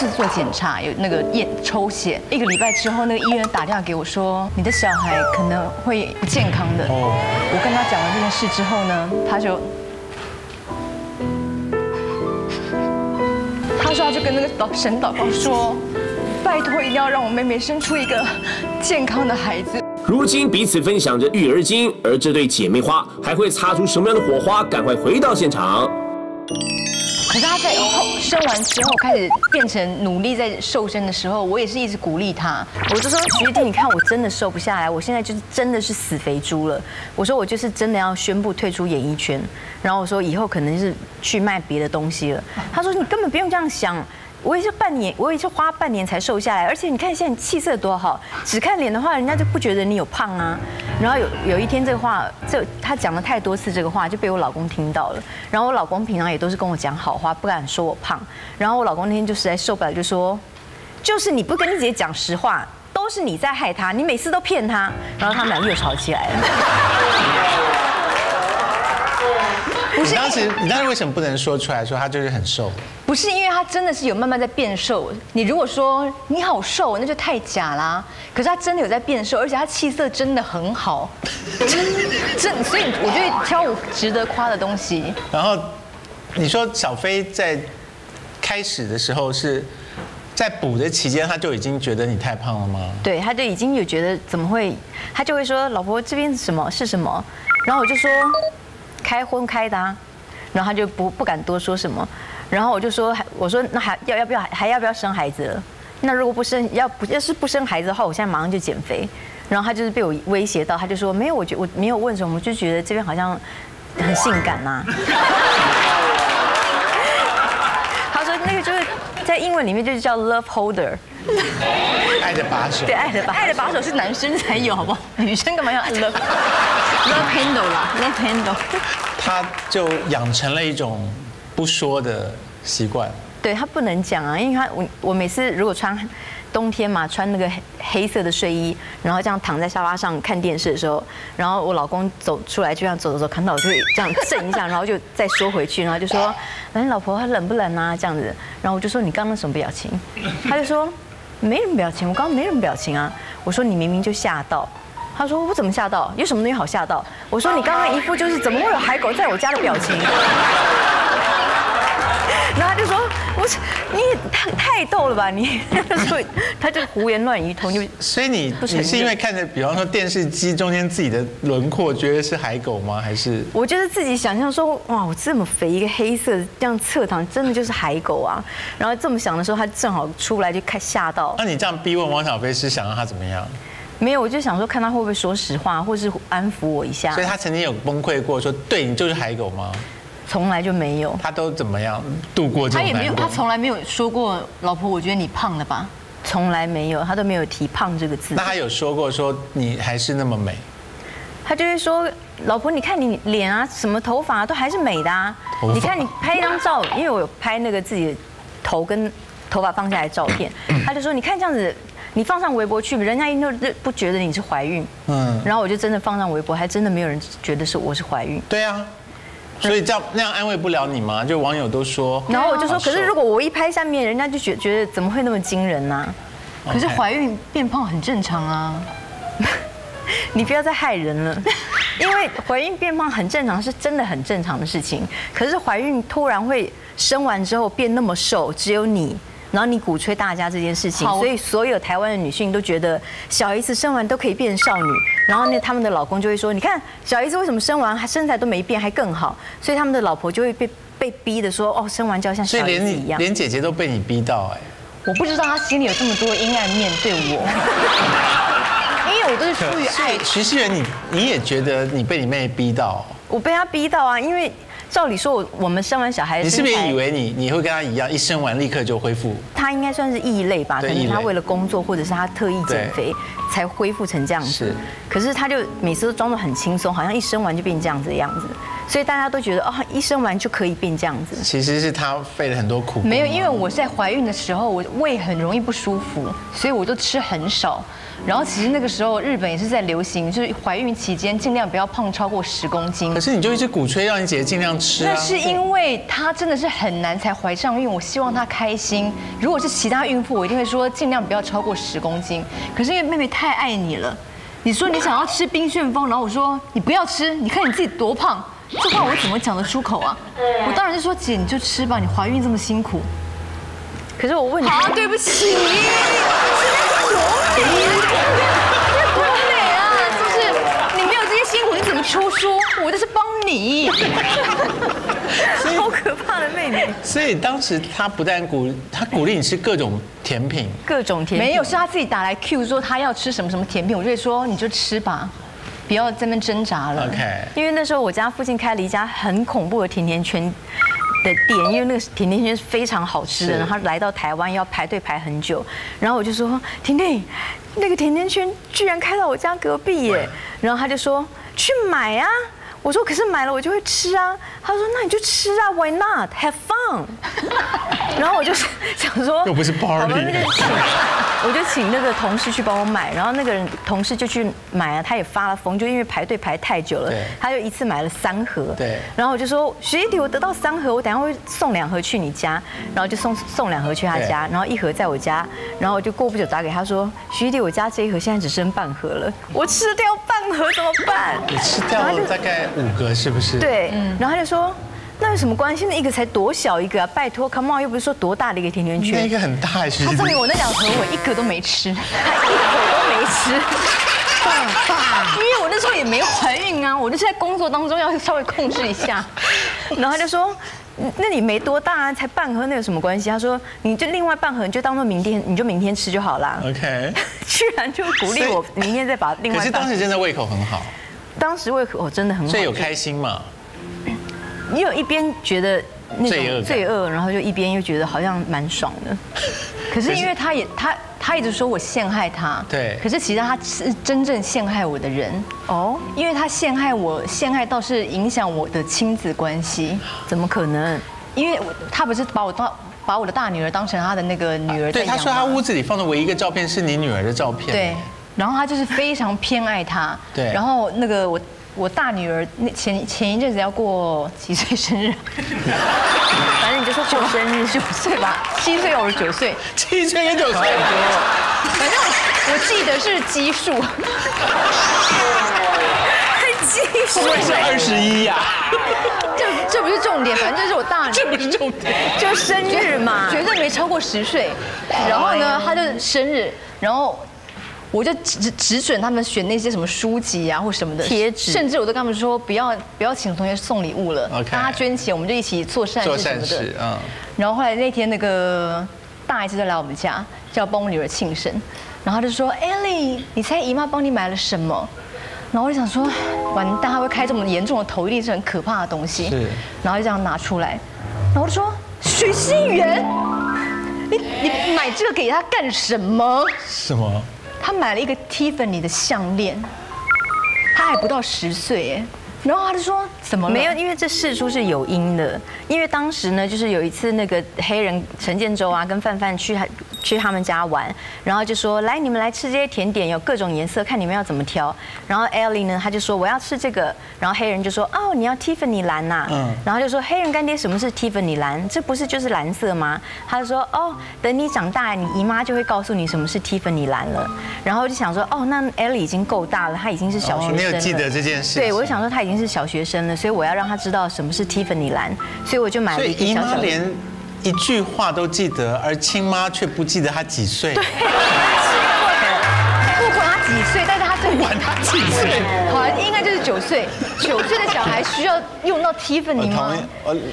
时候，然后第一次做检查有那个验抽血，一个礼拜之后，那个医院打电话给我说，你的小孩可能会不健康的。我跟他讲完这件事之后呢，他就。他说他就跟那个祷神祷告说，拜托一定要让我妹妹生出一个健康的孩子。如今彼此分享着育儿经，而这对姐妹花还会擦出什么样的火花？赶快回到现场。可是他在后生完之后开始变成努力在瘦身的时候，我也是一直鼓励他。我就说徐丽婷，你看我真的瘦不下来，我现在就是真的是死肥猪了。我说我就是真的要宣布退出演艺圈，然后我说以后可能是去卖别的东西了。他说你根本不用这样想。我也是半年，我也是花半年才瘦下来，而且你看现在气色多好，只看脸的话，人家就不觉得你有胖啊。然后有有一天这个话，这他讲了太多次这个话，就被我老公听到了。然后我老公平常也都是跟我讲好话，不敢说我胖。然后我老公那天就实在受不了，就说，就是你不跟你姐姐讲实话，都是你在害她，你每次都骗她。然后他们俩又吵起来了。不是当时，你当时为什么不能说出来说他就是很瘦？不是因为他真的是有慢慢在变瘦。你如果说你好瘦，那就太假啦。可是他真的有在变瘦，而且他气色真的很好。真，所以我觉得挑我值得夸的东西。然后你说小飞在开始的时候是在补的期间，他就已经觉得你太胖了吗？对，他就已经有觉得怎么会，他就会说老婆这边什么是什么，然后我就说。开荤开的，然后他就不不敢多说什么，然后我就说，我说那还要要不要还要不要生孩子了？那如果不生，要不要是不生孩子的话，我现在马上就减肥。然后他就是被我威胁到，他就说没有，我觉我没有问什么，我就觉得这边好像很性感呐。他说那个就是在英文里面就是叫 love holder。爱的把手，对，爱的把爱的把手是男生才有，好不好？女生干嘛要 love love handle 啦？love handle，他就养成了一种不说的习惯。对他不能讲啊，因为他我我每次如果穿冬天嘛，穿那个黑黑色的睡衣，然后这样躺在沙发上看电视的时候，然后我老公走出来，就这样走走走，看到我就会这样震一下，然后就再缩回去，然后就说：“ 哎，老婆，冷不冷啊？”这样子，然后我就说：“你刚刚什么表情？”他就说。没什么表情，我刚刚没什么表情啊。我说你明明就吓到，他说我怎么吓到？有什么东西好吓到？我说你刚刚一副就是怎么会有海狗在我家的表情。然后他就说：“我，你也太太逗了吧你！” 所以他就胡言乱语一通就。所以你你是因为看着，比方说电视机中间自己的轮廓，觉得是海狗吗？还是？我就是自己想象说，哇，我这么肥一个黑色这样侧躺，真的就是海狗啊！然后这么想的时候，他正好出来就开吓到。那你这样逼问王小菲，是想让他怎么样？没有，我就想说看他会不会说实话，或是安抚我一下。所以他曾经有崩溃过，说对你就是海狗吗？从来就没有，他都怎么样度过这？他也没有，他从来没有说过，老婆，我觉得你胖了吧？从来没有，他都没有提胖这个字。那他有说过说你还是那么美？他就会说，老婆，你看你脸啊，什么头发都还是美的啊。你看你拍一张照，因为我有拍那个自己的头跟头发放下来照片，他就说，你看这样子，你放上微博去，人家一都不觉得你是怀孕。嗯。然后我就真的放上微博，还真的没有人觉得是我是怀孕。对啊。所以这样那样安慰不了你吗？就网友都说，然后我就说，可是如果我一拍下面，人家就觉觉得怎么会那么惊人呢？可是怀孕变胖很正常啊，你不要再害人了，因为怀孕变胖很正常，是真的很正常的事情。可是怀孕突然会生完之后变那么瘦，只有你。然后你鼓吹大家这件事情，所以所有台湾的女性都觉得小姨子生完都可以变少女。然后那他们的老公就会说：“你看小姨子为什么生完还身材都没变，还更好？”所以他们的老婆就会被被逼的说：“哦，生完就要像小姨子一样。”连姐姐都被你逼到哎！我不知道她心里有这么多阴暗面对我，因为我都是出于爱。徐熙媛，你你也觉得你被你妹逼到？我被她逼到啊，因为。照理说，我我们生完小孩，你是不是以为你你会跟他一样，一生完立刻就恢复？他应该算是异类吧，可能他为了工作，或者是他特意减肥才恢复成这样子。可是他就每次都装作很轻松，好像一生完就变这样子的样子，所以大家都觉得哦，一生完就可以变这样子。其实是他费了很多苦。没有，因为我在怀孕的时候，我胃很容易不舒服，所以我都吃很少。然后其实那个时候日本也是在流行，就是怀孕期间尽量不要胖超过十公斤可。是你就一直鼓吹让你姐姐尽量吃啊那。是因为她真的是很难才怀上孕，我希望她开心。如果是其他孕妇，我一定会说尽量不要超过十公斤。可是因为妹妹太爱你了，你说你想要吃冰旋风，然后我说你不要吃，你看你自己多胖，这话我怎么讲得出口啊？我当然是说姐你就吃吧，你怀孕这么辛苦。可是我问你，好，对不起，是那多美，那多美啊！就是你没有这些辛苦，你怎么出书？我这是帮你。好可怕的妹妹，所以当时她不但鼓，她鼓励你吃各种甜品，各种甜品没有，是？他自己打来 Q 说他要吃什么什么甜品，我就会说你就吃吧，不要在那边挣扎了。OK，因为那时候我家附近开了一家很恐怖的甜甜圈的店，因为那个甜甜圈是非常好吃的，然后来到台湾要排队排很久，然后我就说婷婷，那个甜甜圈居然开到我家隔壁耶，然后他就说去买啊。我说可是买了我就会吃啊，他说那你就吃啊，Why not? Have fun？然后我就想说，又不是 party 我就请那个同事去帮我买，然后那个人同事就去买啊，他也发了疯，就因为排队排太久了，他就一次买了三盒。对。然后我就说徐一迪，我得到三盒，我等下会送两盒去你家，然后就送送两盒去他家，然后一盒在我家，然后我就过不久打给他说，徐一迪，我家这一盒现在只剩半盒了，我吃掉半盒怎么办？你吃掉了大概五个，是不是？，对，然后他就说。那有什么关系？那一个才多小一个啊！拜托，Come on，又不是说多大的一个甜甜圈那一。个很大，徐他证明我那两盒我一个都没吃，他一口都没吃。因为我那时候也没怀孕啊，我就是在工作当中要稍微控制一下。然后他就说。嗯那你没多大啊，才半盒，那有什么关系？他说，你就另外半盒，你就当做明天，你就明天吃就好啦。OK。居然就鼓励我明天再把另外。可是当时真的胃口很好，当时胃口真的很好，所以有开心嘛？你有一边觉得那种罪恶罪恶，然后就一边又觉得好像蛮爽的。可是因为他也他他一直说我陷害他，对可是其实他是真正陷害我的人，哦，因为他陷害我，陷害到是影响我的亲子关系。怎么可能？因为我他不是把我当把我的大女儿当成他的那个女儿在对，他说他屋子里放的唯一一个照片是你女儿的照片。对，然后他就是非常偏爱她。对然后那个我我大女儿那前前一阵子要过几岁生日？反正你就说过生日九岁吧，七岁或者九岁，七岁跟九岁，反正我我记得是奇数。会不会是二十一呀？这这不是重点，反正就是我大女这儿不是重点。就生日嘛，绝对没超过十岁。然后呢，他就生日，然后我就只只准他们选那些什么书籍啊或什么的贴纸甚至我都跟他们说不要不要请同学送礼物了大家捐钱，我们就一起做善做事什么的善事。，嗯，然后后来那天那个大 S 就来我们家，叫帮我女儿庆生，然后他就说：“Ellie，你猜姨妈帮你买了什么？”然后我就想说，完蛋，他会开这么严重的头，一定是很可怕的东西。是然后就这样拿出来，然后我就说：“许心源，你你买这个给他干什么？”什么？他买了一个 Tiffany 的项链，他还不到十岁哎，然后他就说：“怎么了？没有，因为这事出是有因的。因为当时呢，就是有一次那个黑人陈建州啊，跟范范去他去他们家玩，然后就说来你们来吃这些甜点，有各种颜色，看你们要怎么挑。然后 Ellie 呢，他就说我要吃这个，然后黑人就说哦你要 Tiffany 蓝呐、嗯然后就说黑人干爹什么是 Tiffany 蓝？这不是就是蓝色吗？他就说哦，等你长大，你姨妈就会告诉你什么是 Tiffany 蓝了。然后我就想说哦，那 Ellie 已经够大了，她已经是小学哦生了。你有记得这件事对，我就想说他已经是小学生了，所以我要让他知道什么是 Tiffany 蓝，所以我就买了一个小小的。一句话都记得，而亲妈却不记得她几岁。不管她几岁，但是他不不管她几岁。好，应该就是九岁。九岁的小孩需要用到 Tiffany 吗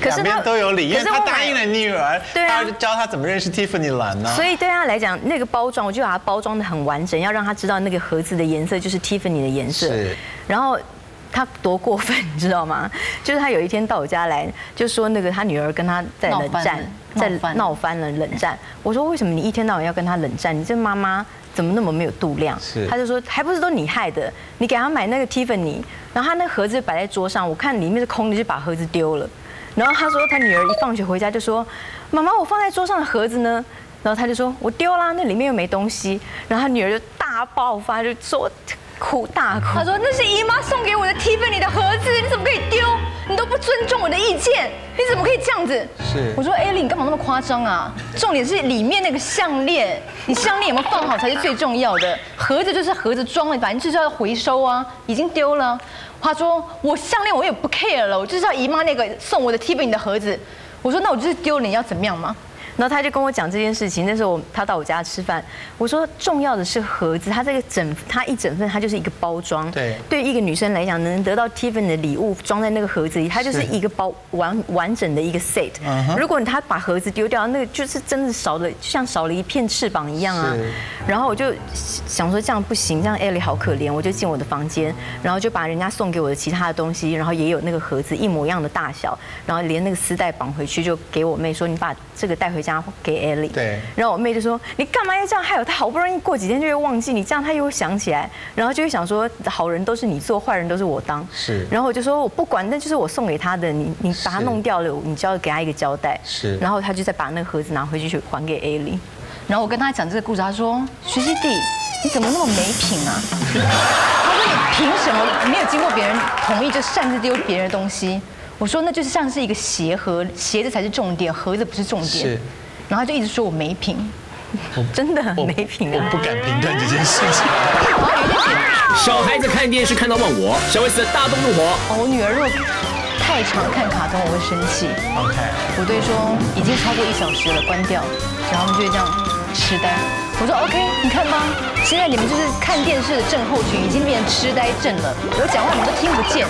可是他两边都有理，因为可是我买她答应了女儿，对啊教她怎么认识 Tiffany 蓝呢。所以对他来讲，那个包装我就把它包装的很完整，要让他知道那个盒子的颜色就是 Tiffany 的颜色是。然后他多过分，你知道吗？就是他有一天到我家来，就说那个他女儿跟他在冷战在闹翻了闹翻了冷战。我说为什么你一天到晚要跟他冷战？你这妈妈怎么那么没有度量是？他就说还不是都你害的，你给他买那个 Tiffany，然后他那盒子摆在桌上，我看里面是空的，就把盒子丢了。然后他说他女儿一放学回家就说：“妈妈，我放在桌上的盒子呢？”然后他就说我丢啦，那里面又没东西。然后他女儿就大爆发，就说哭大哭。他说那是姨妈送给我的 Tiffany 的盒子，你怎么可以丢？你都不尊重我的意见，你怎么可以这样子？是我说艾莉，你干嘛那么夸张啊？重点是里面那个项链，你项链有没有放好才是最重要的。盒子就是盒子装了，反正就是要回收啊，已经丢了。他说我项链我也不 care 了，我就是要姨妈那个送我的 Tiffany 的盒子。我说那我就是丢了，你要怎么样吗？然后他就跟我讲这件事情。那时候我他到我家吃饭，我说重要的是盒子，它这个整它一整份它就是一个包装。对对一个女生来讲，能得到 Tiffany 的礼物装在那个盒子里，它就是一个包完完整的一个 set。如果他把盒子丢掉，那个就是真的少了，就像少了一片翅膀一样啊是。然后我就想说这样不行，这样艾莉好可怜，我就进我的房间，然后就把人家送给我的其他的东西，然后也有那个盒子一模一样的大小，然后连那个丝带绑回去，就给我妹说你把这个带回家给艾莉。对然后我妹就说你干嘛要这样害我？她好不容易过几天就会忘记，你这样她又会想起来，然后就会想说好人都是你做，坏人都是我当。是然后我就说我不管，那就是我送给她的，你你把它弄掉了，你就要给她一个交代。是然后她就再把那个盒子拿回去去还给艾莉。然后我跟他讲这个故事，他说：“学习弟，你怎么那么没品啊？” 他说：“你凭什么没有经过别人同意就擅自丢别人的东西？”我说：“那就是像是一个鞋盒，鞋子才是重点，盒子不是重点。是”然后他就一直说我没品。真的很没品啊！我不敢评断这件事情。小孩子看电视看到忘我，小 S 大动怒火。哦，我女儿如果太常看卡通，我会生气。OK，我对说已经超过一小时了，关掉，然后他们就会这样痴呆。我说 OK，你看吧，现在你们就是看电视的症候群，已经变成痴呆症了。我讲话你们都听不见，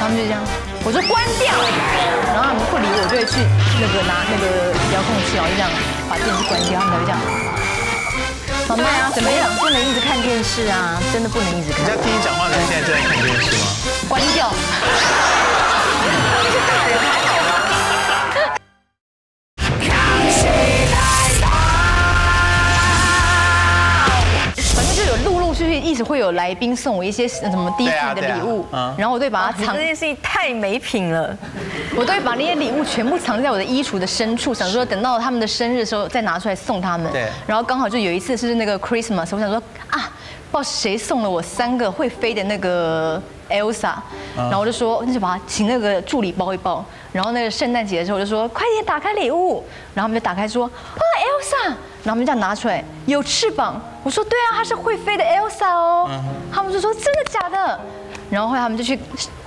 他们就这样。我就关掉，然后他们不理我，就会去那个拿那个遥控器，然后就这样把电视关掉，他们才会这样。妈妈啊，怎么样？不能一直看电视啊，真的不能一直看你知。道听你讲话的人现在正在看电视吗？关掉。反 一直会有来宾送我一些什么低级的礼物然后我都会把它藏你这，件事情太没品了。我都会把那些礼物全部藏在我的衣橱的深处，想说等到他们的生日的时候再拿出来送他们。对然后刚好就有一次是那个 Christmas，我想说啊，不知道谁送了我三个会飞的那个 Elsa，然后我就说那就把它请那个助理包一包。然后那个圣诞节的时候我就说快点打开礼物，然后他们就打开说啊 Elsa，然后我们这样拿出来有翅膀，我说对啊，它是会飞的 Elsa 哦，他们就说真的假的？然后后来他们就去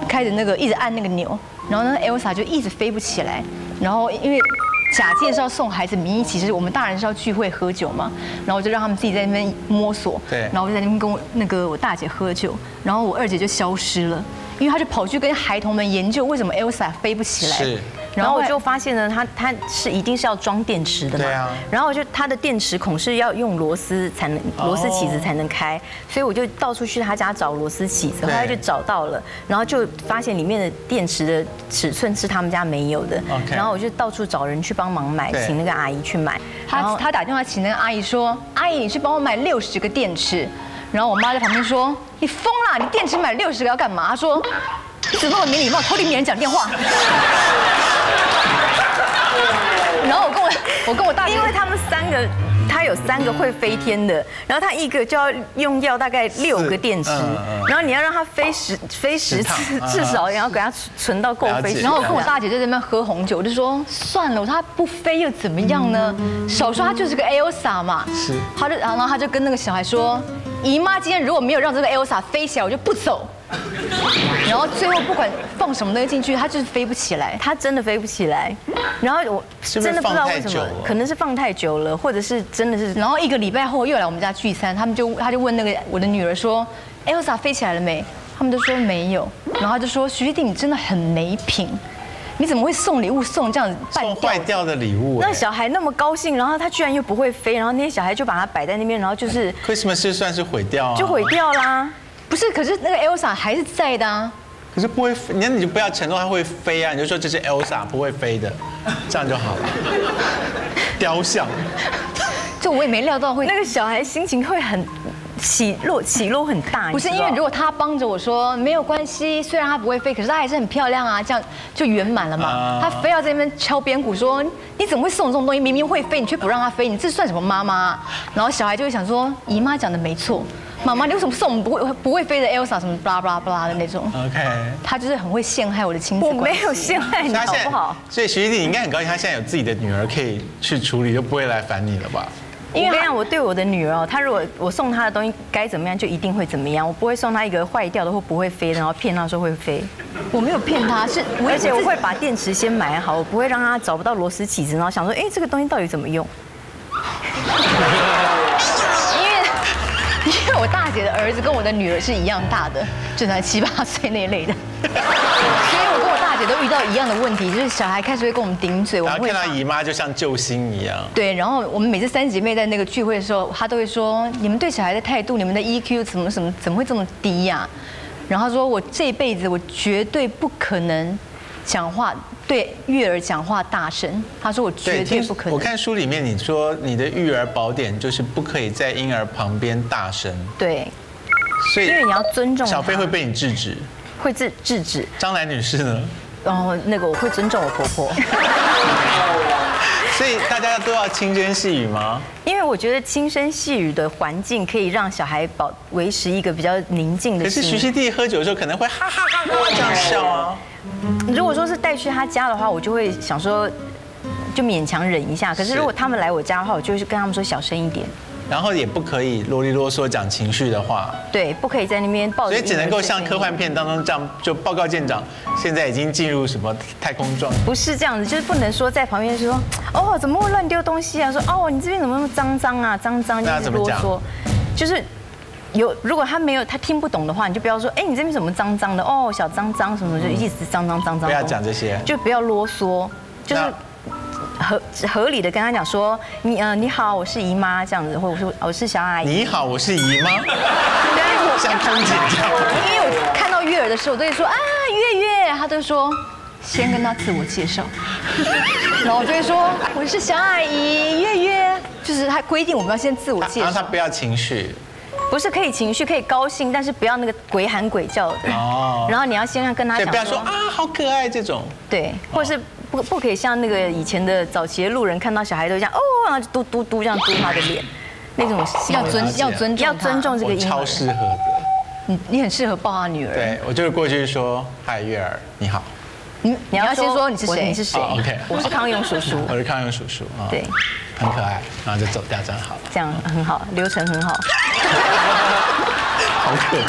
开着那个一直按那个钮，然后呢 Elsa 就一直飞不起来，然后因为。假借是要送孩子名义，其实我们大人是要聚会喝酒嘛，然后我就让他们自己在那边摸索，对。然后我就在那边跟我那个我大姐喝酒，然后我二姐就消失了，因为她就跑去跟孩童们研究为什么 Elsa 飞不起来，是然后我就发现呢，它它是一定是要装电池的嘛。对啊然后我就它的电池孔是要用螺丝才能螺丝起子才能开，所以我就到处去他家找螺丝起子，后来就找到了，然后就发现里面的电池的尺寸是他们家没有的然后我就到处找人去帮忙买，请那个阿姨去买。然后她她打电话请那个阿姨说：“阿姨，你去帮我买六十个电池。”然后我妈在旁边说：“你疯啦！你电池买六十个要干嘛？”她说：“你怎么那么没礼貌，偷听别人讲电话？”然后我跟我我跟我大姐，因为他们三个，他有三个会飞天的，然后他一个就要用掉大概六个电池然后你要让他飞十飞十次，嗯至少也要给他存到够飞。然后我跟我大姐在那边喝红酒，我就说算了，我说她不飞又怎么样呢？少说他就是个 Elsa 嘛。是他就然后他就跟那个小孩说，姨妈今天如果没有让这个 Elsa 飞起来，我就不走。最后不管放什么东西进去，它就是飞不起来。它真的飞不起来，然后我真的不知道为什么可能是放太久了，或者是真的是然后一个礼拜后又来我们家聚餐，他们就他就问那个我的女儿说，Elsa 飞起来了没？他们都说没有。然后他就说，徐玉定你真的很没品，你怎么会送礼物送这样子半送？坏掉的礼物。那哎小孩那么高兴，然后他居然又不会飞，然后那些小孩就把它摆在那边，然后就是 Christmas 就算是毁掉啊，就毁掉啦。不是，可是那个 Elsa 还是在的啊。可是不会飞，那你就不要承诺它会飞啊，你就说这是 Elsa 不会飞的，这样就好了。雕像，就我也没料到会那个小孩心情会很起落起落很大。不是因为如果他帮着我说没有关系，虽然他不会飞，可是他还是很漂亮啊，这样就圆满了嘛啊。他非要在那边敲边鼓说你怎么会送这种东西？明明会飞，你却不让他飞，你这算什么妈妈？然后小孩就会想说姨妈讲的没错，妈妈你为什么送我们不会不会飞的 Elsa 什么巴拉巴拉巴拉的那种？OK。他就是很会陷害我的亲子我。没有陷害你好不好？，所以徐熙娣你应该很高兴，她现在有自己的女儿可以去处理，就不会来烦你了吧？我跟你讲，我对我的女儿哦，她如果我送她的东西该怎么样，就一定会怎么样。我不会送她一个坏掉的或不会飞的，然后骗她说会飞。我没有骗她，是我而且我会把电池先买好，我不会让她找不到螺丝起子，然后想说，哎，这个东西到底怎么用？我大姐的儿子跟我的女儿是一样大的，就才七八岁那一类的，所以我跟我大姐都遇到一样的问题，就是小孩开始会跟我们顶嘴，我们会然后看到姨妈就像救星一样。对，然后我们每次三姐妹在那个聚会的时候，她都会说：“你们对小孩的态度，你们的 EQ 怎么怎么怎么会这么低呀、然后她说：“我这辈子我绝对不可能讲话对育儿讲话大声。”他说：“我绝对不可能。”我看书里面你说你的育儿宝典就是不可以在婴儿旁边大声，对，所以因为你要尊重小飞会被你制止。会制制止，张兰女士呢？然后那个我会尊重我婆婆。所以大家都要轻声细语吗？因为我觉得轻声细语的环境可以让小孩保维持一个比较宁静的可是徐熙。娣喝酒的时候可能会哈哈哈哈这样笑啊。如果说是带去他家的话，我就会想说，就勉强忍一下。可是如果他们来我家的话，我就是跟他们说小声一点，然后也不可以啰里啰嗦讲情绪的话，对，不可以在那边抱着婴儿所以只能够像科幻片当中这样，就报告舰长现在已经进入什么太空状。不是这样子，就是不能说在旁边说，哦，怎么会乱丢东西啊？说，哦，你这边怎么那么脏脏啊？脏脏就是啰嗦，就是有如果他没有他听不懂的话，你就不要说，哎，你这边怎么脏脏的？哦，小脏脏什么，就一直脏脏脏脏。不要讲这些就不要啰嗦，就是合合理的跟他讲说，你呃你好，我是姨妈这样子，或者说我是小阿姨。你好，我是姨妈，对啊，我像空姐这样。因为我看到月儿的时候，我都会说啊月月，他都说先跟他自我介绍，然后我就会说我是小阿姨月月，就是他规定我们要先自我介绍。让他不要情绪，不是可以情绪可以高兴，但是不要那个鬼喊鬼叫的。哦然后你要先让跟他对，讲不要说啊好可爱这种。对，或是不不可以像那个以前的早期的路人看到小孩都这样哦，然后就嘟嘟嘟这样嘟他的脸，那种要尊要尊重要尊重这个我婴儿。超适合的，你你很适合抱他女儿。对我就是过去说嗨月儿你好，你你要先说你是谁？你是谁哦，OK 我是康永叔叔。我是康永叔叔啊，对，很可爱，然后就走掉，这样好了，这样很好，流程很好。好可爱，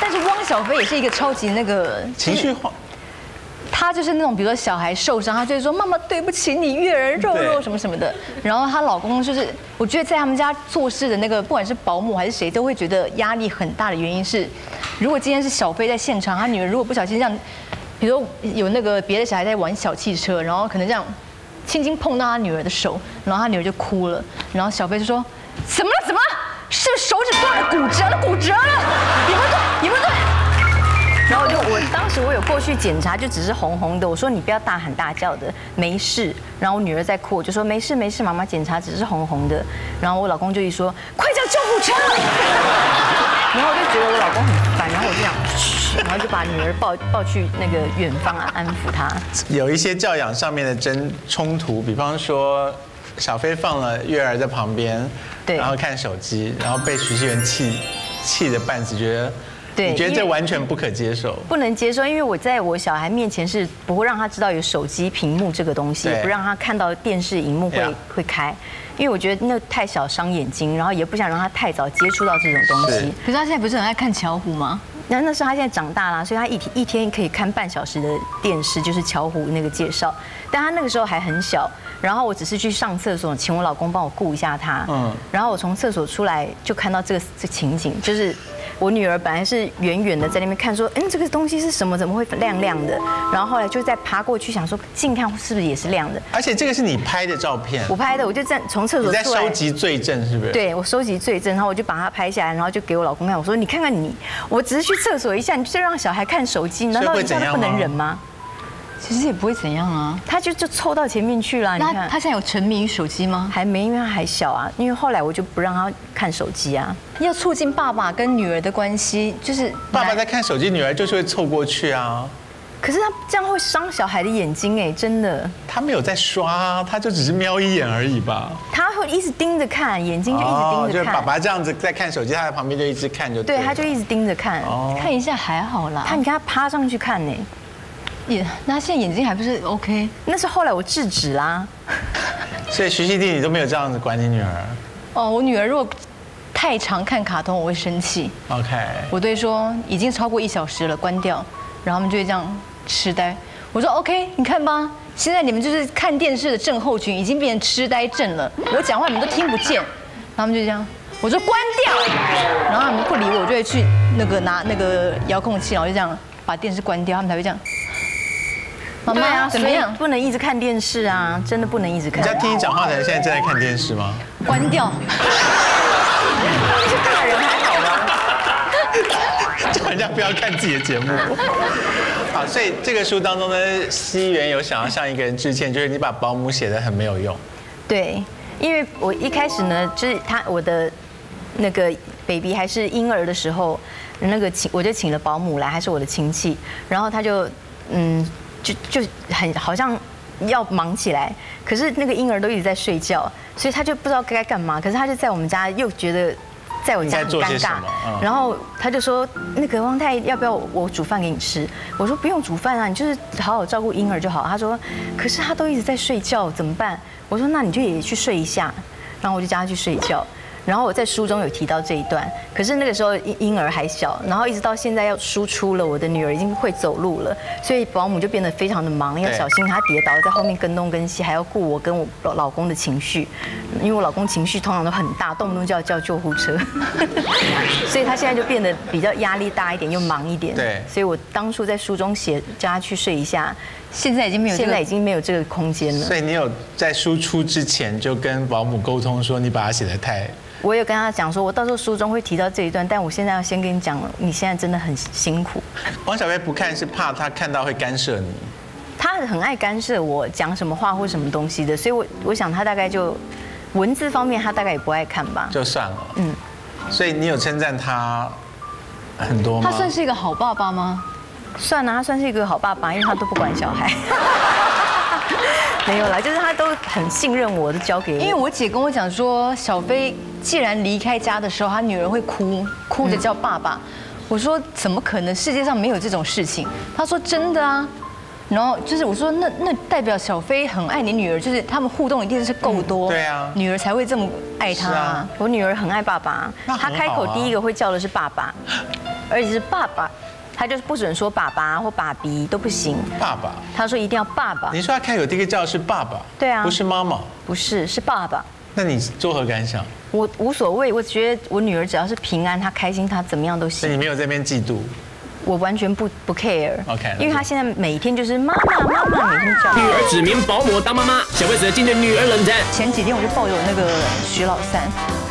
但是汪小菲也是一个超级那个情绪化，她就是那种，比如说小孩受伤，她就会说妈妈对不起你，月儿肉肉什么什么的。然后她老公就是，我觉得在他们家做事的那个，不管是保姆还是谁，都会觉得压力很大的原因是，如果今天是小飞在现场，他女儿如果不小心这样，比如说有那个别的小孩在玩小汽车，然后可能这样轻轻碰到他女儿的手，然后他女儿就哭了，然后小飞就说怎么了怎么了？是不是手指断了骨折了骨折了？有没有断？有没有断？然后我就我当时我有过去检查，就只是红红的。我说你不要大喊大叫的，没事。然后我女儿在哭，我就说没事没事，妈妈检查只是红红的。然后我老公就一说快叫救护车。然后我就觉得我老公很烦，然后我就想嘘，然后就把女儿抱抱去那个远方啊安抚她。有一些教养上面的争冲突，比方说小飞放了月儿在旁边，对然后看手机，然后被徐熙媛气气的半死，觉得对你觉得这完全不可接受。不能接受，因为我在我小孩面前是不会让他知道有手机屏幕这个东西，也不让他看到电视荧幕会会开，因为我觉得那太小伤眼睛，然后也不想让他太早接触到这种东西。可是他现在不是很爱看巧虎吗？那那是他现在长大了，所以他一天一天可以看半小时的电视，就是巧虎那个介绍。但他那个时候还很小，然后我只是去上厕所，请我老公帮我顾一下他。嗯嗯，然后我从厕所出来就看到这个这情景，就是我女儿本来是远远的在那边看，说，嗯，这个东西是什么？怎么会亮亮的？然后后来就再爬过去想说，近看是不是也是亮的？而且这个是你拍的照片，我拍的，我就在从厕所出来。收集罪证是不是？。对我收集罪证，然后我就把它拍下来，然后就给我老公看。我说：“你看看你，我只是去厕所一下，你就让小孩看手机，难道你这样不能忍吗？”其实也不会怎样啊。他就就凑到前面去了。你那看他现在有沉迷于手机吗？还没，因为他还小啊。因为后来我就不让他看手机啊。要促进爸爸跟女儿的关系，就是爸爸在看手机，女儿就是会凑过去啊。可是他这样会伤小孩的眼睛哎，真的。他没有在刷啊，他就只是瞄一眼而已吧。他会一直盯着看，眼睛就一直盯就是着看。爸爸这样子在看手机，他在旁边就一直看就对，了他就一直盯着看。看一下还好啦。他你看他趴上去看呢，也，那他现在眼睛还不是 OK？那是后来我制止啦。所以徐熙娣你都没有这样子管你女儿哦，我女儿如果太常看卡通，我会生气。，OK？我都会说已经超过一小时了，关掉。然后他们就会这样痴呆。我说 OK，你看吧，现在你们就是看电视的症候群，已经变成痴呆症了。我讲话你们都听不见，然后他们就这样，我说关掉，然后他们不理我，我就会去那个拿那个遥控器，然后就这样把电视关掉，他们才会这样。妈妈怎么样？不能一直看电视啊，真的不能一直看你。在听你讲话的人现在正在看电视吗？关掉。大人还好吗？叫人家不要看自己的节目。好，所以这个书当中呢，西元有想要向一个人致歉，就是你把保姆写的很没有用。对，因为我一开始呢，就是他我的那个 baby 还是婴儿的时候，那个请我就请了保姆来，还是我的亲戚，然后他就嗯，就就很好像要忙起来，可是那个婴儿都一直在睡觉，所以他就不知道该干嘛，可是他就在我们家又觉得。在我家很尴尬然后他就说：“那个汪太要不要我煮饭给你吃？”我说：“不用煮饭啊，你就是好好照顾婴儿就好。”他说：“可是他都一直在睡觉，怎么办？”我说：“那你就也去睡一下。”然后我就叫他去睡觉。然后我在书中有提到这一段，可是那个时候婴婴儿还小，然后一直到现在要输出了，我的女儿已经会走路了，所以保姆就变得非常的忙，要小心她跌倒，在后面跟东跟西，还要顾我跟我老老公的情绪，因为我老公情绪通常都很大，动不动就要叫救护车，所以他现在就变得比较压力大一点，又忙一点。对所以我当初在书中写叫他去睡一下，现在已经没有现在已经没有这个空间了。所以你有在输出之前就跟保姆沟通说，你把它写的太……我有跟他讲说，我到时候书中会提到这一段，但我现在要先跟你讲了，你现在真的很辛苦。王小薇不看是怕他看到会干涉你。他很爱干涉我讲什么话或什么东西的，所以我我想他大概就文字方面他大概也不爱看吧。就算了。嗯，所以你有称赞他很多吗？他算是一个好爸爸吗？算啊，他算是一个好爸爸，因为他都不管小孩。没有啦，就是他都很信任我，都交给我。因为我姐跟我讲说，小飞既然离开家的时候，他女儿会哭，哭着叫爸爸。我说怎么可能？世界上没有这种事情。他说真的啊。然后就是我说那那代表小飞很爱你女儿，就是他们互动一定是够多，对啊女儿才会这么爱他啊。我女儿很爱爸爸，她开口第一个会叫的是爸爸，而且是爸爸，她就是不准说爸爸或爸比都不行。爸爸。他说一定要爸爸，你说他开口第一个叫的是爸爸，对啊不是妈妈。不是是爸爸。那你作何感想？我无所谓，我觉得我女儿只要是平安，她开心，她怎么样都行。你没有在那边嫉妒。我完全不不 care。OK，因为她现在每天就是妈妈妈妈，每天叫。女儿指名保姆当妈妈，小惠子今天女儿冷战。前几天我就抱着我那个徐老三，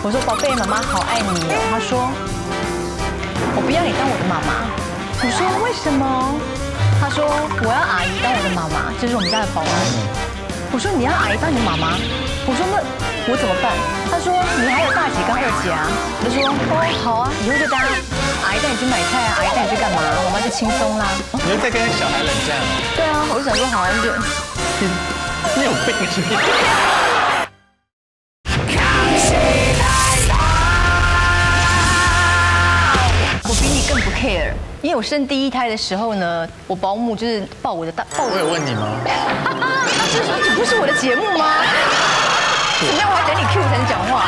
我说宝贝，妈妈好爱你哦。他说我不要你当我的妈妈。我说为什么？他说我要阿姨当我的妈妈，这是我们家的保姆。我说你要阿姨当你的妈妈？我说那我怎么办？他说你还有大姐跟二姐啊。我说哦好啊，以后就当阿姨带你去买菜啊，阿姨带你去干嘛，我妈就轻松啦。你又在跟小孩冷战哦？对啊，我就想说好啊，就 你有病是不是？不 care，因为我生第一胎的时候呢，我保姆就是抱我的大抱我，我有问你吗？这说这不是我的节目吗？怎么样？我要等你 Q 才能讲话。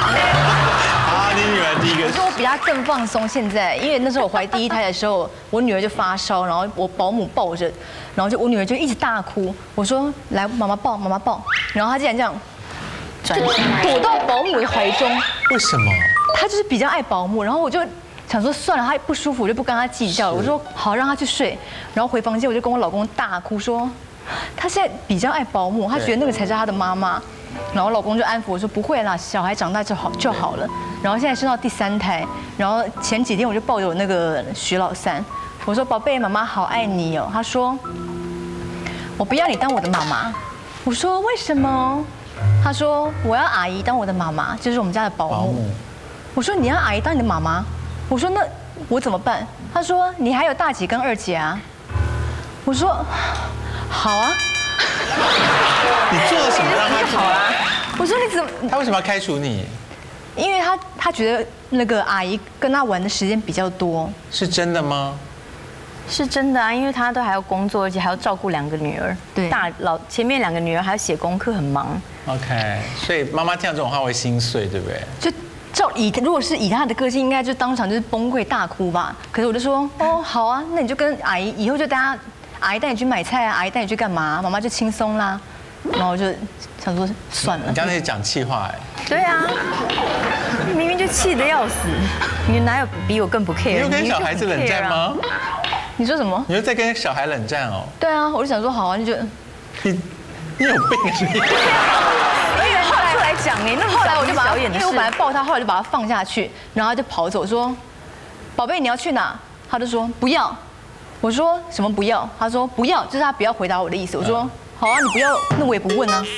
啊，你女儿第一个我说我比她更放松，现在因为那时候我怀第一胎的时候，我女儿就发烧，然后我保姆抱着，然后就我女儿就一直大哭。我说来，妈妈抱，妈妈抱，然后她竟然这样转就躲到保姆的怀中。为什么？她就是比较爱保姆，然后我就想说算了，他不舒服我就不跟他计较了。我说好，让他去睡。然后回房间我就跟我老公大哭说，他现在比较爱保姆，他觉得那个才是他的妈妈。然后我老公就安抚我说不会啦，小孩长大就好就好了。然后现在生到第三胎，然后前几天我就抱着我那个徐老三，我说宝贝，妈妈好爱你哦。他说我不要你当我的妈妈。我说为什么？他说我要阿姨当我的妈妈，就是我们家的。保姆，我说你要阿姨当你的妈妈，我说那我怎么办？他说你还有大姐跟二姐啊。我说好啊，你做了什么让他好啊。我说你怎么？他为什么要开除你？因为他他觉得那个阿姨跟他玩的时间比较多。是真的吗？是真的啊，因为他都还要工作，而且还要照顾两个女儿。对大老前面两个女儿还要写功课，很忙。OK，所以妈妈听到这种话会心碎，对不对？就照以如果是以他的个性，应该就当场就是崩溃大哭吧。可是我就说哦 好啊，那你就跟阿姨以后就大家阿姨带你去买菜啊，阿姨带你去干嘛，妈妈就轻松啦。然后我就想说算了你，刚才讲气话哎，对啊，明明就气得要死，你哪有比我更不 care？你有跟小孩子冷？战吗？你说什么？你又在跟小孩冷战哦？对啊，我就想说好啊，你就你你有病啊你！讲哎，那后来我就把他，小演的因为我本来，抱他，后来就把他放下去，然后他就跑走说：“宝贝，你要去哪？”他就说：“不要。”我说：“什么不要？”他说：“不要。”就是他不要回答我的意思。我说：“好啊，你不要，那我也不问啊。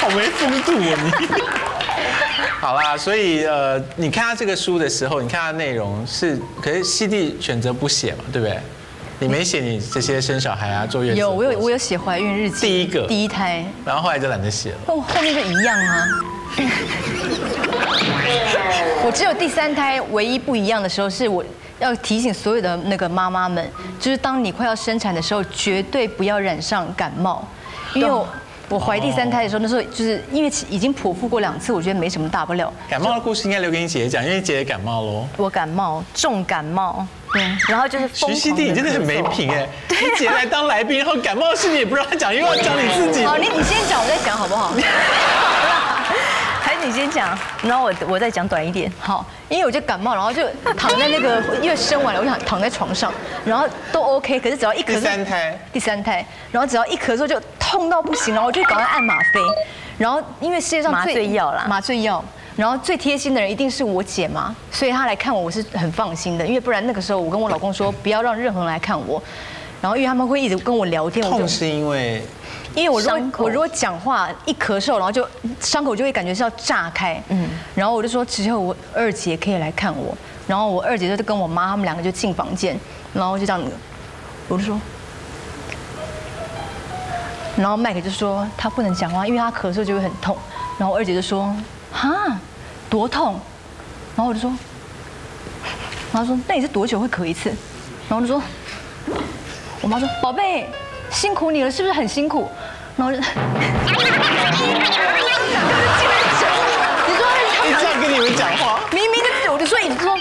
好没风度啊你。好啦，所以呃，你看他这个书的时候，你看他内容是，可是西弟选择不写嘛，对不对？你没写你这些生小孩啊、坐月子有，我有，我有写怀孕日记，第一个第一胎，然后后来就懒得写了。后后面就一样啊。我只有第三胎唯一不一样的时候，是我要提醒所有的那个妈妈们，就是当你快要生产的时候，绝对不要染上感冒，因为我我怀第三胎的时候，那时候就是因为已经剖腹过两次，我觉得没什么大不了。感冒的故事应该留给你姐姐讲，因为姐姐感冒喽。我感冒，重感冒，对，然后就是徐熙娣，你真的很没品哎！你姐来当来宾，然后感冒的事情也不让她讲，又要讲你自己。好，你你先讲，我再讲好不好？还是你先讲，然后我我再讲短一点。好，因为我就感冒，然后就躺在那个，因为生完了，我想躺在床上，然后都 OK，可是只要一咳嗽，第三胎，第三胎，然后只要一咳嗽就痛到不行，然后我就赶快按吗啡，然后因为世界上麻最醉药啦麻醉药。然后最贴心的人一定是我姐嘛，所以她来看我，我是很放心的，因为不然那个时候我跟我老公说不要让任何人来看我，然后因为他们会一直跟我聊天，我就痛是因为因为我如伤口。果我如果讲话一咳嗽，然后就伤口就会感觉是要炸开，嗯，然后我就说只有我二姐可以来看我，然后我二姐就跟我妈他们两个就进房间，然后就这样，我就说，然后麦克就说他不能讲话，因为他咳嗽就会很痛，然后我二姐就说哈多痛，然后我就说，然后说那你是多久会咳一次？然后我就说。我妈说：“宝贝，辛苦你了，是不是很辛苦？”然后我就，你说你这样跟你们讲话，明明就是，我就说，你说，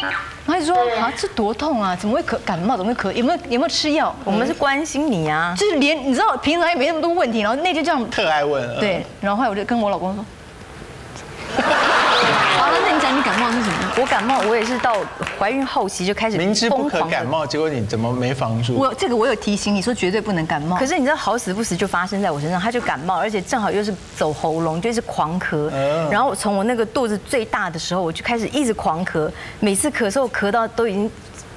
然后就说啊，这多痛啊，怎么会咳感冒？怎么会咳？有没有有没有吃药？我们是关心你啊，就是连你知道平常也没那么多问题，然后那天这样特爱问。对，然后后来我就跟我老公说，好了，那你讲你感冒是什么？我感冒，我也是到怀孕后期就开始明知不疯狂地可感冒，结果你怎么没防住？我这个我有提醒你说绝对不能感冒，可是你知道好死不死就发生在我身上，他就感冒，而且正好又是走喉咙，就是狂咳嗯。然后从我那个肚子最大的时候，我就开始一直狂咳，每次咳嗽咳到都已经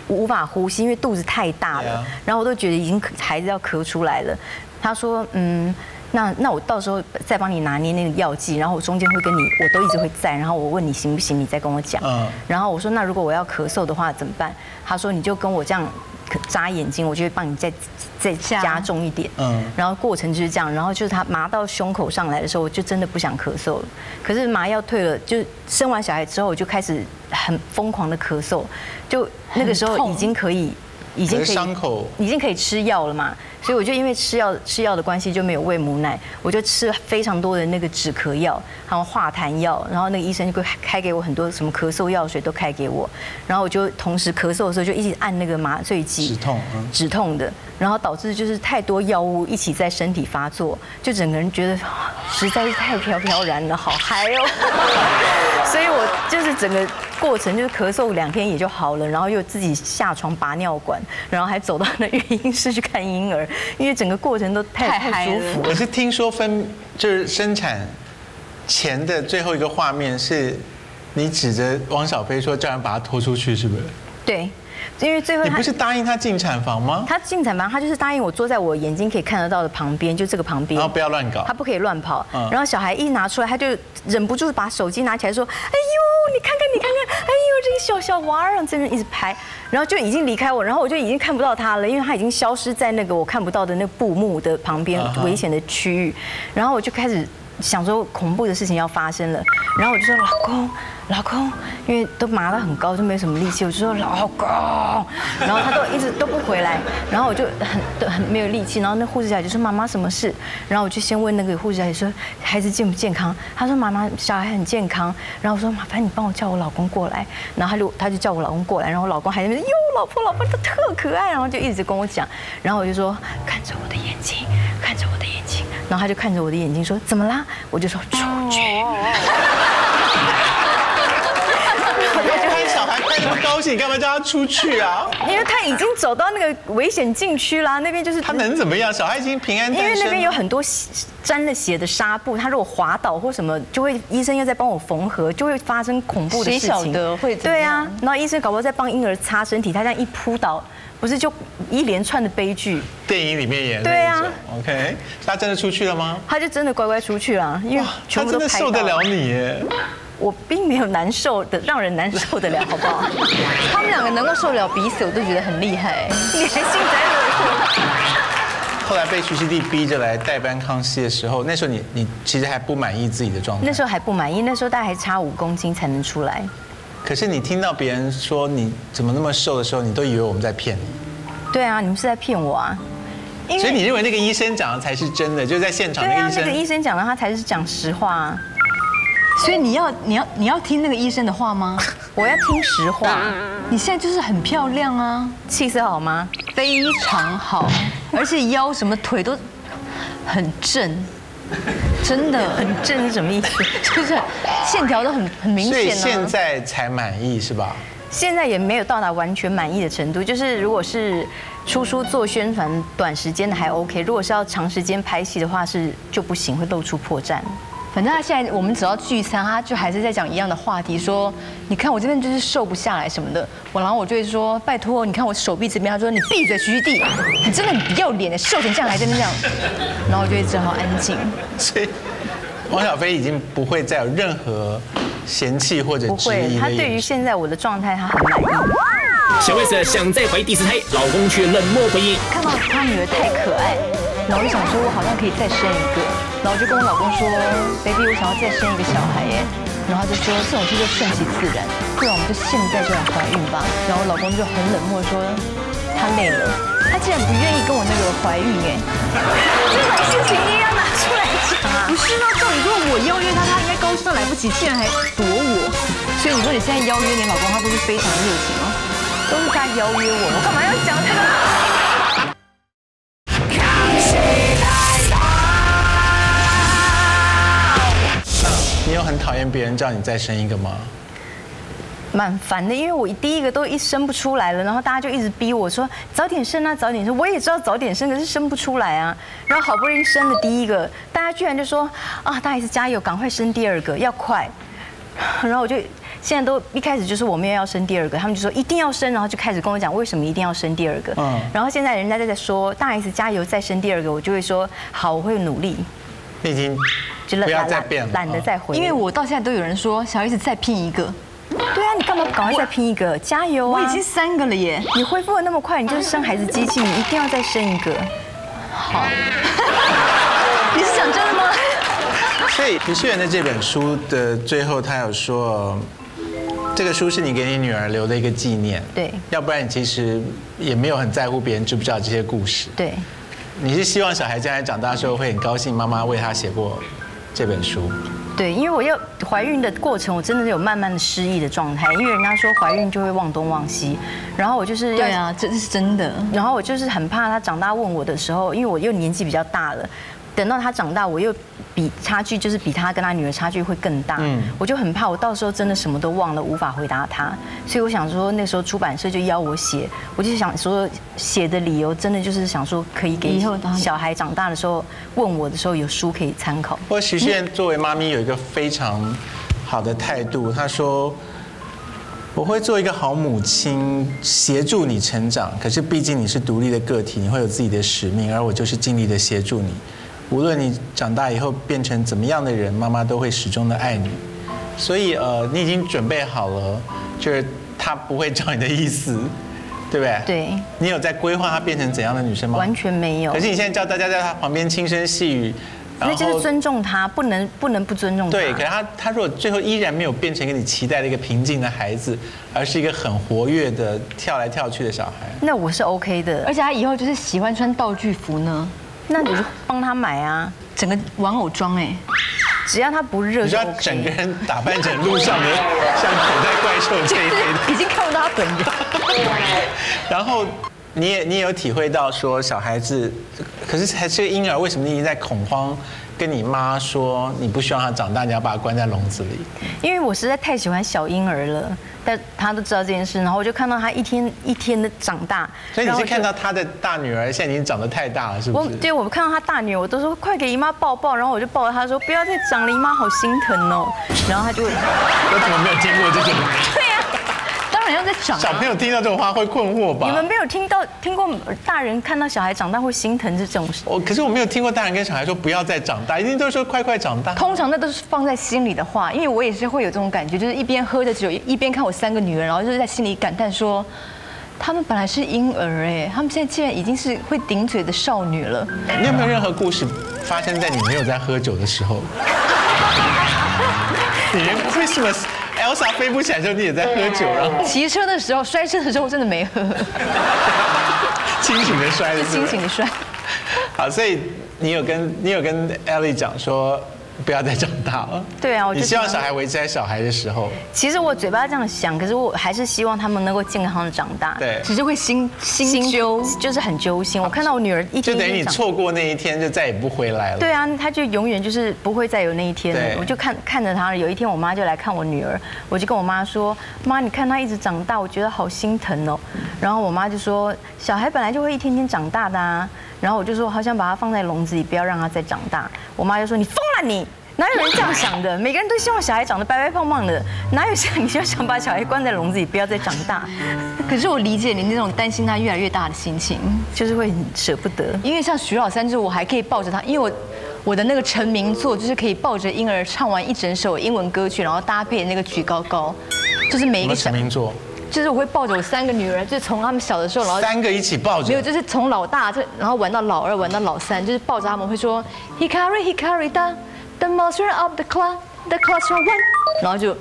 无法呼吸，因为肚子太大了。然后我都觉得已经孩子要咳出来了。他说，嗯。那那我到时候再帮你拿捏那个药剂，然后我中间会跟你，我都一直会在，然后我问你行不行，你再跟我讲。嗯然后我说那如果我要咳嗽的话怎么办？他说你就跟我这样扎眼睛，我就会帮你再再加加重一点。嗯然后过程就是这样，然后就是他麻到胸口上来的时候，我就真的不想咳嗽了。可是麻药退了，就生完小孩之后，我就开始很疯狂的咳嗽，就那个时候已经可以，已经可以伤口已经可以吃药了嘛，所以我就因为吃药吃药的关系就没有喂母奶，我就吃非常多的那个止咳药，还有化痰药，然后那个医生就会开给我很多什么咳嗽药水都开给我，然后我就同时咳嗽的时候就一直按那个麻醉剂，止痛嗯止痛的，然后导致就是太多药物一起在身体发作，就整个人觉得啊实在是太飘飘然了，好嗨哦，所以我就是整个过程就是咳嗽两天也就好了，然后又自己下床拔尿管，然后还走到那育婴 室去看婴儿，因为整个过程都太太太舒服。我是听说分就是生产前的最后一个画面是，你指着汪小菲说叫人把他拖出去，是不是？对，因为最后你不是答应他进产房吗？他进产房，他就是答应我坐在我眼睛可以看得到的旁边，就这个旁边，然后不要乱搞他不可以乱跑。嗯然后小孩一拿出来，他就忍不住把手机拿起来说：“哎呦，你看，哎呦，这个小小娃儿，这边一直拍，然后就已经离开我，然后我就已经看不到他了，因为他已经消失在那个我看不到的那个布幕的旁边危险的区域，然后我就开始。”想说恐怖的事情要发生了，然后我就说老公，老公，因为都麻到很高，就没什么力气，我就说老公，然后他都一直都不回来，然后我就很都很没有力气，然后那护士小姐就说妈妈什么事？然后我就先问那个护士小姐说孩子健不健康？她说妈妈小孩很健康，然后我说麻烦你帮我叫我老公过来，然后他就他就叫我老公过来，然后我老公还在那边哟老婆老婆他特可爱，然后就一直跟我讲，然后我就说看着我的眼睛，看着我的眼睛，然后他就看着我的眼睛说怎么啦？我就说出去。看小孩看那高兴，你干嘛叫他出去啊？因为他已经走到那个危险禁区啦，那边就是他能怎么样？小孩已经平安因为。那边有很多沾了血的纱布，他如果滑倒或什么，就会医生又在帮我缝合，就会发生恐怖的事情。谁晓得会怎对啊，然后医生搞不好在帮婴儿擦身体，他这样一扑倒，不是就一连串的悲剧？电影里面演的对啊。OK，他真的出去了吗？他就真的乖乖出去了，因为他真的。受得了你耶！我并没有难受的，让人难受得了，好不好？他们两个能够受得了彼此，我都觉得很厉害。你还幸灾乐祸。后来被徐熙娣逼着来代班康熙的时候，那时候你你其实还不满意自己的状态那。时候还不满意，那时候大概还差五公斤才能出来。可是你听到别人说你怎么那么瘦的时候，你都以为我们在骗你，对啊，你们是在骗我啊！所以你认为那个医生讲的才是真的，就是在现场那个医那个医生。生讲的他才是讲实话啊。所以你要你要你要听那个医生的话吗？我要听实话，你现在就是很漂亮啊，气色好吗？非常好，而且腰什么腿都很正，真的很很正是什么意思？就是线条都很很明所以。现在才满意是吧？现在也没有到达完全满意的程度，就是如果是出书做宣传，短时间的还 OK，如果是要长时间拍戏的话是就不行，会露出破绽。反正他现在我们只要聚餐，他就还是在讲一样的话题，说你看我这边就是瘦不下来什么的。我然后我就会说拜托，你看我手臂这边，他说你闭嘴，徐徐弟，你真的很不要脸的，瘦成这样还在那这样。然后我就会只好安静。所以王小飞已经不会再有任何嫌弃或者质不会疑，他对于。现在我的状态他很满意。小 S 想再怀第四胎，老公却冷漠回应。看到他女儿太可爱，然后我就想说，我好像可以再生一个，然后我就跟我老公说，baby，我想要再生一个小孩耶。然后他就说这种事就顺其自然，不然我们就现在就来怀孕吧。然后我老公就很冷漠地说，他累了，他竟然不愿意跟我那个怀孕哎，这种事情应该要拿出来讲啊。不是啊，照理说我邀约他，他应该高兴到来不及，竟然还躲我。所以你说你现在邀约你老公，他不是非常热情吗，都是他邀约我，我干嘛要讲这个？很讨厌别人叫你再生一个吗？蛮烦的，因为我第一个都一生不出来了，然后大家就一直逼我说早点生啊，早点生。我也知道早点生，可是生不出来啊。然后好不容易生了第一个，大家居然就说啊，大 S 加油，赶快生第二个，要快。然后我就现在都一开始就是我们也要生第二个，他们就说一定要生，然后就开始跟我讲为什么一定要生第二个。嗯然后现在人家在说大 S 加油，再生第二个，我就会说好，我会努力，你已经就不要再变了，懒得再回。因为我到现在都有人说小 S 再拼一个，对啊，你干嘛不赶快再拼一个？加油啊！我已经三个了耶。你恢复的那么快，你就是生孩子机器，你一定要再生一个。好 你是讲真的吗？所以皮世元的这本书的最后，他有说，这个书是你给你女儿留的一个纪念。对要不然你其实也没有很在乎别人知不知道这些故事。对，你是希望小孩将来长大的时候会很高兴，妈妈为他写过这本书。对，因为我要怀孕的过程，我真的是有慢慢的失忆的状态，因为人家说怀孕就会忘东忘西，然后我就是要对啊，这这是真的。然后我就是很怕他长大问我的时候，因为我又年纪比较大了，等到他长大，我又比差距就是比他跟他女儿差距会更大，嗯我就很怕我到时候真的什么都忘了，无法回答他，所以我想说那时候出版社就邀我写，我就想说写的理由真的就是想说可以给以后当小孩长大的时候问我的时候有书可以参考。不过徐炫作为妈咪有一个非常好的态度，她说我会做一个好母亲，协助你成长。可是毕竟你是独立的个体，你会有自己的使命，而我就是尽力的协助你。无论你长大以后变成怎么样的人，妈妈都会始终的爱你。所以呃，你已经准备好了，就是她不会照你的意思，对不对？对。你有在规划她变成怎样的女生吗？完全没有。可是你现在叫大家在她旁边轻声细语。那就是尊重他，不能不能不尊重他。对，可是他他如果最后依然没有变成一个你期待的一个平静的孩子，而是一个很活跃的跳来跳去的小孩，那我是 OK 的。而且他以后就是喜欢穿道具服呢，那你就帮他买啊，整个玩偶装哎，只要他不热，你就要整个人打扮成路上的像口袋怪兽这一类的，已经看不到他本人。然后你也你也有体会到说小孩子。可是还是个婴儿，为什么你在恐慌？跟你妈说你不希望她长大，你要把她关在笼子里？因为我实在太喜欢小婴儿了，但他都知道这件事，然后我就看到他一天一天的长大。所以你是看到他的大女儿现在已经长得太大了，是不是？对，我看到他大女儿，我都说快给姨妈抱抱，然后我就抱着他说不要再长了，姨妈好心疼哦。然后他就，我怎么没有见过这种？小朋友听到这种话会困惑吧？你们没有听到听过大人看到小孩长大会心疼这种？我可是我没有听过大人跟小孩说不要再长大，一定都说快快长大。通常那都是放在心里的话，因为我也是会有这种感觉，就是一边喝着酒一边看我三个女儿，然后就是在心里感叹说，他们本来是婴儿哎，他们现在竟然已经是会顶嘴的少女了。你有没有任何故事发生在你没有在喝酒的时候？你连 Christmas。Elsa 飞不起来的时候，你也在喝酒，然后骑车的时候摔车的时候，真的没喝，清醒的摔的，清醒的摔。好，所以你有跟你有跟 Ellie 讲说。不要再长大了。对啊，我你希望小孩维持在小孩的时候。其实我嘴巴这样想，可是我还是希望他们能够健康的长大。对，只是会心心揪，就是很揪心。我看到我女儿一天就等于你错过那一天，就再也不回来了。对啊，她就永远就是不会再有那一天了。我就看看着他，有一天我妈就来看我女儿，我就跟我妈说：“妈，你看她一直长大，我觉得好心疼哦。”然后我妈就说：“小孩本来就会一天天长大的啊。”然后我就说：“好想把它放在笼子里，不要让它再长大。”我妈就说：“你疯了你！”哪有人这样想的？每个人都希望小孩长得白白胖胖的，哪有像你就想把小孩关在笼子里，不要再长大？可是我理解你那种担心他越来越大的心情，就是会很舍不得。因为像徐老三，就是我还可以抱着他，因为我我的那个成名作就是可以抱着婴儿唱完一整首英文歌曲，然后搭配那个举高高，就是每一个成名作，就是我会抱着我三个女儿，就从他们小的时候，然后三个一起抱着，没有，就是从老大这，然后玩到老二，玩到老三，就是抱着他们会说 Hikari Hikari da。The monster of the clock the clouds are one，然后就嘣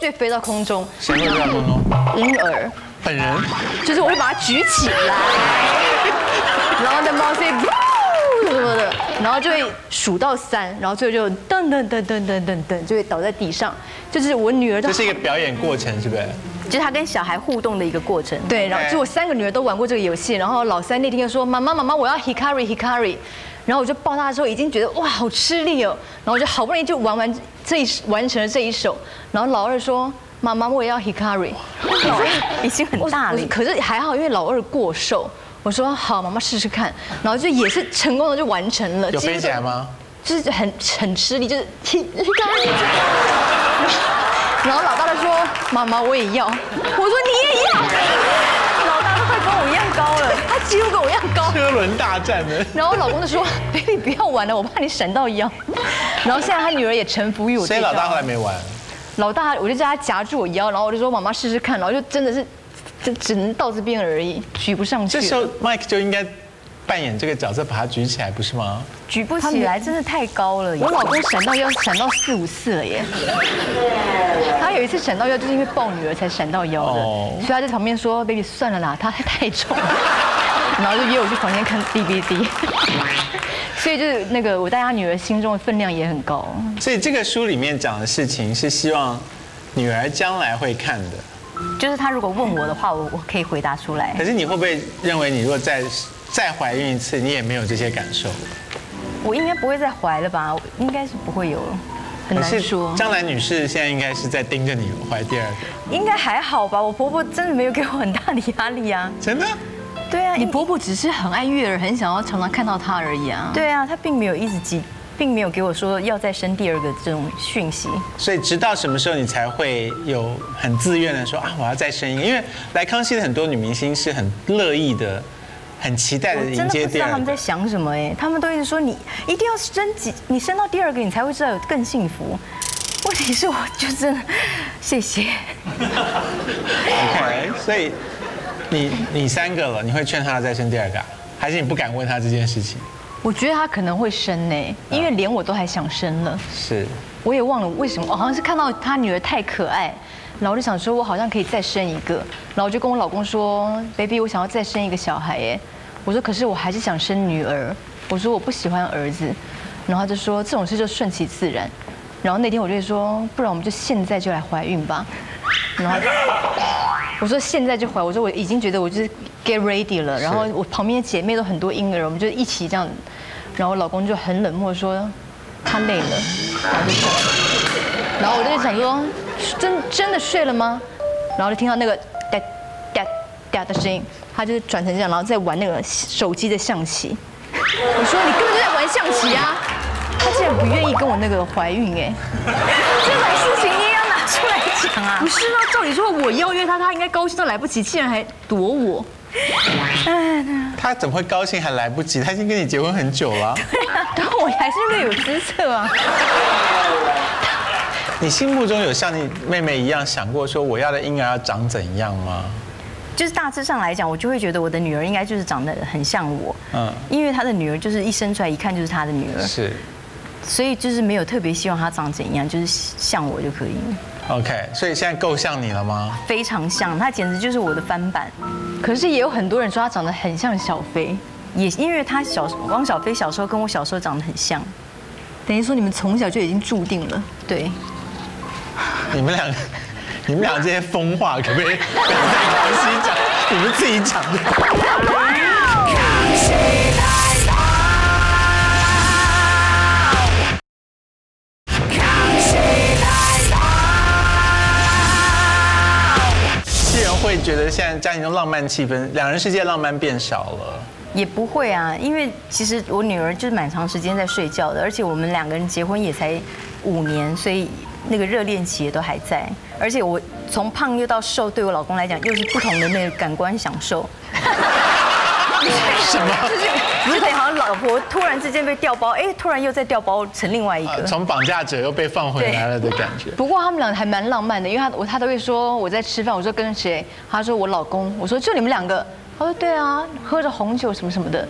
就飞到空中。谁会这样弄呢？婴儿本人，就是我会把它举起来，然后 the monster 嘣什么的，然后就会数到三，然后最后就噔噔噔噔噔噔噔就会倒在地上。就是我女儿，这是一个表演过程，是不是？就是他跟小孩互动的一个过程。对，然后就我三个女儿都玩过这个游戏，然后老三那天就说妈妈妈妈我要 hikari hikari。然后我就抱他的时候，已经觉得哇好吃力哦。然后我就好不容易就玩完这一完成了这一首。然后老二说：“妈妈，我也要 hikari。”老二已经很大了，可是还好，因为老二过瘦。我说好，妈妈试试看。然后就也是成功的就完成了。有飞起来吗？就是很很吃力，就是 hikari。然后老大就说：“妈妈，我也要。”我说：“你也要。”老大都快跟我一样高了，他几乎跟我一样高。车轮大战呢。然后我老公就说：“baby 不要玩了，我怕你闪到腰。”然后现在他女儿也臣服于我。所以老大后来没玩。老大，我就叫他夹住我腰，然后我就说：“妈妈试试看。”然后就真的是，就只能到这边而已，举不上去。这时候 Mike 就应该。扮演这个角色，把它举起来，不是吗？举不起来，真的太高了。我老公闪到腰，闪到四五次了耶。他有一次闪到腰，就是因为抱女儿才闪到腰的，所以他在旁边说：“baby，算了啦，他太重。”然后就约我去房间看 DVD。所以就是那个，我带他女儿心中的分量也很高。所以这个书里面讲的事情，是希望女儿将来会看的。就是他如果问我的话，我我可以回答出来。可是你会不会认为，你如果再再怀孕一次，你也没有这些感受。我应该不会再怀了吧？应该是不会有，很难说。张兰女士现在应该是在盯着你怀第二个。应该还好吧？我婆婆真的没有给我很大的压力啊。真的？对啊，你婆婆只是很爱月儿，很想要常常看到她而已啊。对啊，她并没有一直挤并没有给我说要再生第二个这种讯息。所以直到什么时候你才会有很自愿的说啊，我要再生一个？因为来康熙的很多女明星是很乐意的、很期待的迎接第二不知道他们在。想什么哎，他们都一直说你一定要生几，你生到第二个你才会知道有更幸福。问题是我就真的，谢谢。OK，所以你你三个了，你会劝他再生第二个啊、还是你不敢问他这件事情？我觉得他可能会生呢，因为连我都还想生了。是，我也忘了为什么，我好像是看到他女儿太可爱，然后我就想说，我好像可以再生一个，然后我就跟我老公说，baby，我想要再生一个小孩耶。我说，可是我还是想生女儿。我说我不喜欢儿子，然后他就说这种事就顺其自然。然后那天我就说，不然我们就现在就来怀孕吧。然后我说现在就怀，我说我已经觉得我就是 get ready 了。然后我旁边的姐妹都很多婴儿，我们就一起这样。然后我老公就很冷漠地说，他累了，然后就走了。然后我就想说，真真的睡了吗？然后就听到那个哒哒哒的声音，他就是转成这样，然后在玩那个手机的象棋。我说你根本就在玩象棋啊！他竟然不愿意跟我那个怀孕哎。不！是啊，照理说我邀约他，他应该高兴都来不及，竟然还躲我。他怎么会高兴还来不及？他已经跟你结婚很久了。但我还是略有姿色啊。你心目中有像你妹妹一样想过说我要的婴儿要长怎样吗？就是大致上来讲，我就会觉得我的女儿应该就是长得很像我，嗯嗯，因为她的女儿就是一生出来一看就是她的女儿，是所以就是没有特别希望她长怎样，就是像我就可以了，，OK，所以现在够像你了吗？非常像，他简直就是我的翻版。可是也有很多人说他长得很像小飞，也因为他小汪小菲小时候跟我小时候长得很像，等于说你们从小就已经注定了。对，你们两个，你们俩这些疯话可不可以不要在康熙讲？你们自己讲就会觉得现在家庭中浪漫气氛，两人世界浪漫变少了，也不会啊，因为其实我女儿就是蛮长时间在睡觉的，而且我们两个人结婚也才五年，所以那个热恋期也都还在。而且我从胖又到瘦，对我老公来讲又是不同的那个感官享受。什么？不是，好像老婆突然之间被调包，哎，突然又再调包成另外一个。从绑架者又被放回来了的感觉。不过他们俩还蛮浪漫的，因为他我他都会说我在吃饭，我说跟谁？他说我老公，我说就你们两个，他说对啊，喝着红酒什么什么的。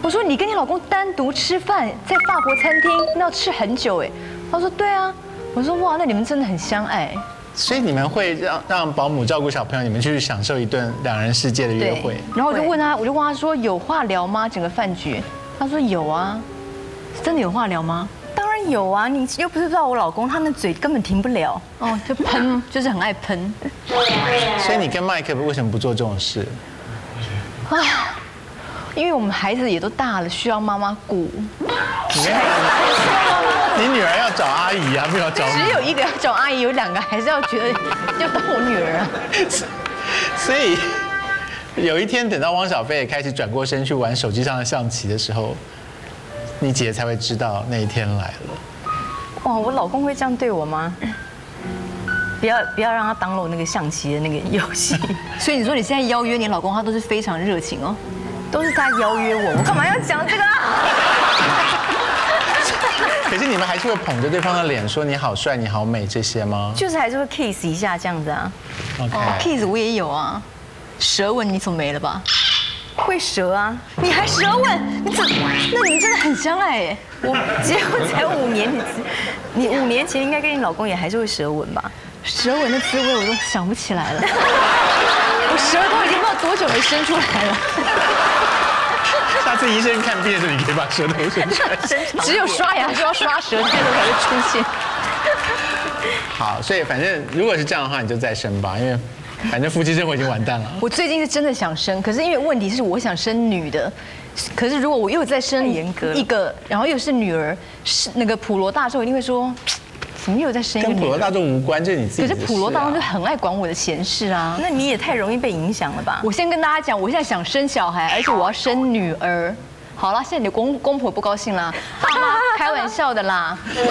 我说你跟你老公单独吃饭，在法国餐厅，那要吃很久哎。他说对啊，我说哇，那你们真的很相爱。所以你们会让让保姆照顾小朋友，你们去享受一顿两人世界的约会。然后我就问他，我就问他说有话聊吗？整个饭局，他说有啊，真的有话聊吗？当然有啊，你又不是知道我老公，他那嘴根本停不了。哦，就喷，就是很爱喷。所以你跟麦克为什么不做这种事？啊，因为我们孩子也都大了，需要妈妈顾。你女儿要找阿姨啊，不要找你。只有一个要找阿姨，有两个还是要觉得 要当我女儿啊。所以有一天等到汪小菲也开始转过身去玩手机上的象棋的时候，你姐才会知道那一天来了。哇，我老公会这样对我吗？不要不要让他当了我那个象棋的那个游戏，所以你说你现在邀约你老公，他都是非常热情哦。都是他邀约我，我干嘛要讲这个啊？可是你们还是会捧着对方的脸说你好帅、你好美这些吗就是还是会 kiss 一下这样子啊哦，kiss 我也有啊，舌吻你总没了吧？会舌啊。你还舌吻？你怎？那你们真的很相爱哎。我 结婚才五年，你你五年前应该跟你老公也还是会舌吻吧？舌吻的滋味我都想不起来了，我舌头已经不知道多久没伸出来了，下次医生看病的时候，你可以把舌头伸出来。只有刷牙就要刷舌苔头才会出现。好，所以反正如果是这样的话，你就再生吧，因为反正夫妻生活已经完蛋了。我最近是真的想生，可是因为问题是我想生女的，可是如果我又再生严格一个，然后又是女儿，是那个普罗大众一定会说，怎么又在生一个？跟普罗大众无关，这是你自己、啊。可是普罗大众就很爱管我的闲事啊。那你也太容易被影响了吧？我先跟大家讲，我现在想生小孩，而且我要生女儿，好了，现在你的公公婆不高兴啦，爸妈 开玩笑的啦，那个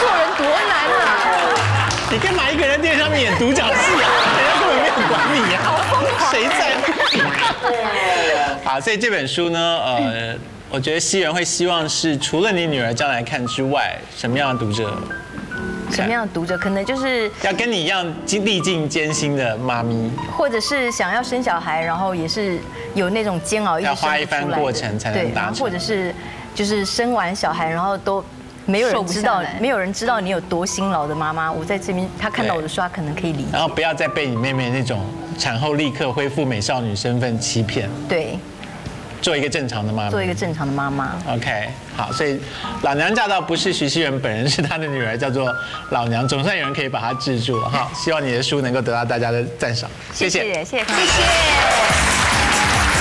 做人多难啊！你干嘛一个人电视上面演独角戏啊？人家根本没有管你啊！谁在乎？好，所以这本书呢，呃，我觉得西人会希望是除了你女儿将来看之外，什么样的读者？什么样的读者？可能就是要跟你一样经历尽艰辛的妈咪，或者是想要生小孩，然后也是有那种煎熬，要花一番过程才能对，达成。或者是就是生完小孩，然后都没有人知道没有人知道你有多辛劳的妈妈。我在这边，他看到我的书，他可能可以理解。然。后不要再被你妹妹那种产后立刻恢复美少女身份欺骗，对，做一个正常的妈妈。做一个正常的妈妈。OK，好，所以老娘驾到不是徐熙媛本人，是她的女儿，叫做老娘，总算有人可以把她治住了哈。希望你的书能够得到大家的赞赏，谢谢。谢谢，谢谢。谢谢。